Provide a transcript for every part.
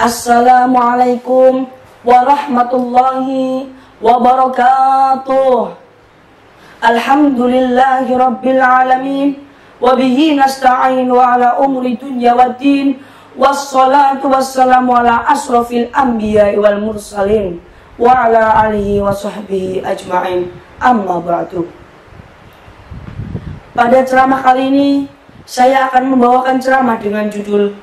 Assalamualaikum warahmatullahi wabarakatuh. Alhamdulillahi rabbil alamin. Wa bihi nasta'in wa ala umri dunya waddin wassalatu wassalamu ala asrafil anbiya wal mursalin. Wa ala alihi wa sahbihi ajma'in. Amma ba'du. Pada ceramah kali ini saya akan membawakan ceramah dengan judul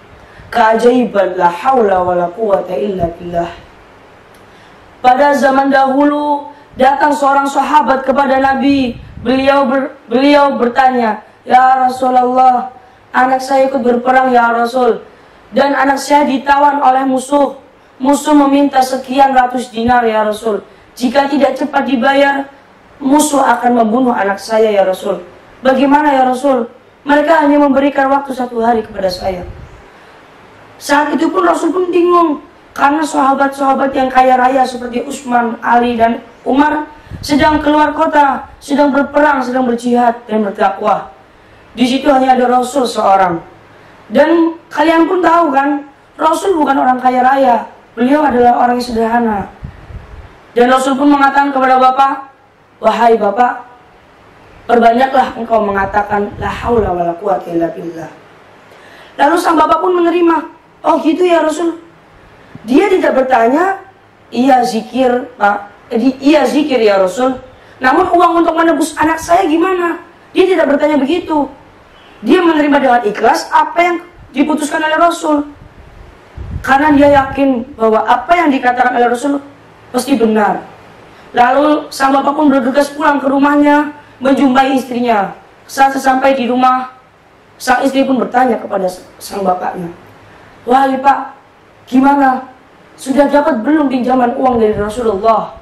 keajaiban la haula wala quwata illa billah. Pada zaman dahulu datang seorang sahabat kepada Nabi. Beliau ber, beliau bertanya, "Ya Rasulullah, anak saya ikut berperang ya Rasul dan anak saya ditawan oleh musuh. Musuh meminta sekian ratus dinar ya Rasul. Jika tidak cepat dibayar, musuh akan membunuh anak saya ya Rasul. Bagaimana ya Rasul? Mereka hanya memberikan waktu satu hari kepada saya." Saat itu pun Rasul pun bingung karena sahabat-sahabat yang kaya raya seperti Utsman, Ali dan Umar sedang keluar kota, sedang berperang, sedang berjihad dan berdakwah. Di situ hanya ada Rasul seorang. Dan kalian pun tahu kan, Rasul bukan orang kaya raya. Beliau adalah orang yang sederhana. Dan Rasul pun mengatakan kepada Bapak, "Wahai Bapak, perbanyaklah engkau mengatakan la haula wala quwata illa billah." Lalu sang Bapak pun menerima Oh gitu ya Rasul. Dia tidak bertanya, iya zikir Pak, iya zikir ya Rasul. Namun uang untuk menebus anak saya gimana? Dia tidak bertanya begitu. Dia menerima dengan ikhlas apa yang diputuskan oleh Rasul. Karena dia yakin bahwa apa yang dikatakan oleh Rasul pasti benar. Lalu sang bapak pun bergegas pulang ke rumahnya menjumpai istrinya. Saat sesampai di rumah, sang istri pun bertanya kepada sang bapaknya, Wahai Pak, gimana? Sudah dapat belum pinjaman uang dari Rasulullah?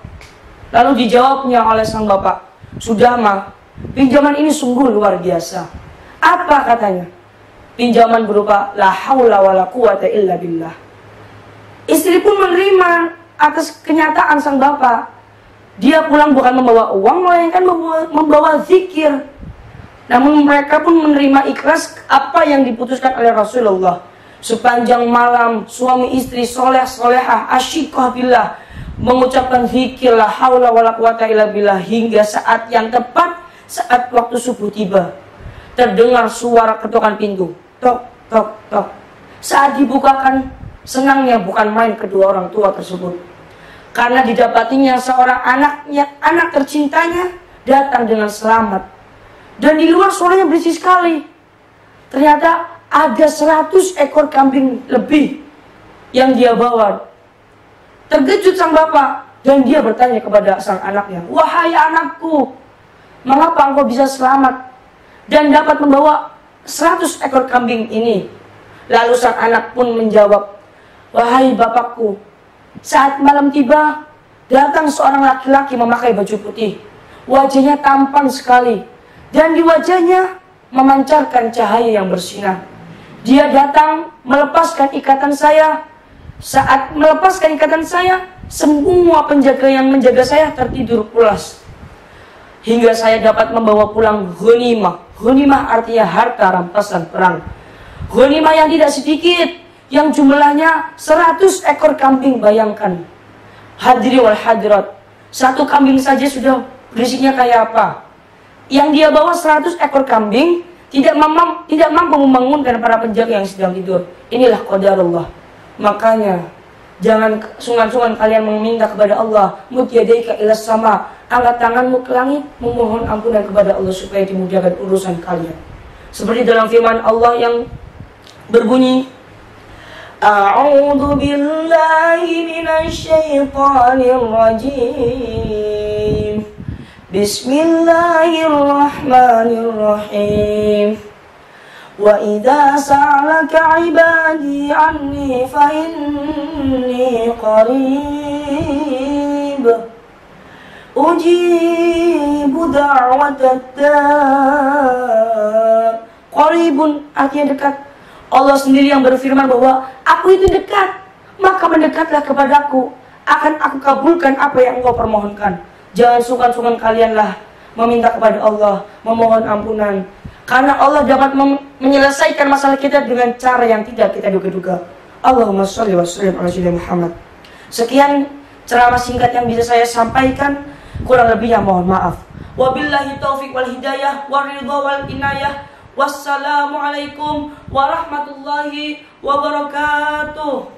Lalu dijawabnya oleh sang bapak, sudah mah, pinjaman ini sungguh luar biasa. Apa katanya? Pinjaman berupa la haula wala quwata illa billah. Istri pun menerima atas kenyataan sang bapak. Dia pulang bukan membawa uang, melainkan membawa, membawa zikir. Namun mereka pun menerima ikhlas apa yang diputuskan oleh Rasulullah sepanjang malam suami istri soleh solehah asyikah billah mengucapkan zikir la haula wala quwata illa billah hingga saat yang tepat saat waktu subuh tiba. Terdengar suara ketukan pintu. Tok tok tok. Saat dibukakan senangnya bukan main kedua orang tua tersebut. Karena didapatinya seorang anaknya anak tercintanya datang dengan selamat. Dan di luar suaranya berisik sekali. Ternyata ada 100 ekor kambing lebih yang dia bawa. Terkejut sang bapak dan dia bertanya kepada sang anaknya, "Wahai anakku, mengapa engkau bisa selamat dan dapat membawa 100 ekor kambing ini?" Lalu sang anak pun menjawab, "Wahai bapakku, saat malam tiba, datang seorang laki-laki memakai baju putih. Wajahnya tampan sekali dan di wajahnya memancarkan cahaya yang bersinar." Dia datang melepaskan ikatan saya. Saat melepaskan ikatan saya, semua penjaga yang menjaga saya tertidur pulas. Hingga saya dapat membawa pulang ghanimah. Ghanimah artinya harta rampasan perang. Ghanimah yang tidak sedikit, yang jumlahnya 100 ekor kambing bayangkan. Hadiri wal hadirat. Satu kambing saja sudah berisiknya kayak apa. Yang dia bawa 100 ekor kambing, tidak mampu tidak mampu membangunkan para penjaga yang sedang tidur. Inilah qadarullah. Makanya jangan sungan-sungan kalian meminta kepada Allah, mutyadaika ila sama, angkat tanganmu ke langit memohon ampunan kepada Allah supaya dimudahkan urusan kalian. Seperti dalam firman Allah yang berbunyi A'udzu billahi minasy rajim Bismillahirrahmanirrahim. Wa idza sa'alaka 'ibadi 'anni fa inni qarib. Ujibu da'watat Qaribun artinya dekat. Allah sendiri yang berfirman bahwa aku itu dekat. Maka mendekatlah kepadaku. Akan aku kabulkan apa yang engkau permohonkan Jangan sungkan-sungkan kalianlah meminta kepada Allah, memohon ampunan. Karena Allah dapat menyelesaikan masalah kita dengan cara yang tidak kita duga-duga. Allahumma sholli wa sallim ala sayyidina Muhammad. Sekian ceramah singkat yang bisa saya sampaikan. Kurang lebihnya mohon maaf. Wabillahi taufik wal hidayah wal ridha wal inayah. Wassalamualaikum warahmatullahi wabarakatuh.